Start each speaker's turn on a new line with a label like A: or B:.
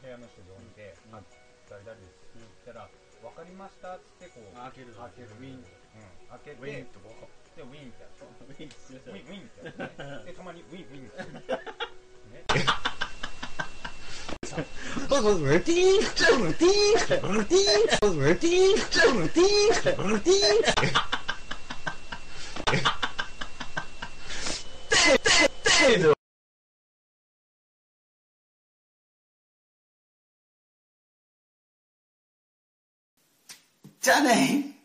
A: 部屋の人呼んで、あ、誰々ですって言ったら、わかりましたっつってこう、
B: 開ける
A: 開ける。
B: ウィン
A: うん。開けて、
B: ウィンとこ
A: で、ウィンってやつ。
B: う ウィンして
A: ウィン、ウィンってやつね。で、たまにウィン、ウィンって
C: ルーティーン、ルーティーン、ルーティーン、ルーティーン、ルーティーン、ルーティーン。じゃあね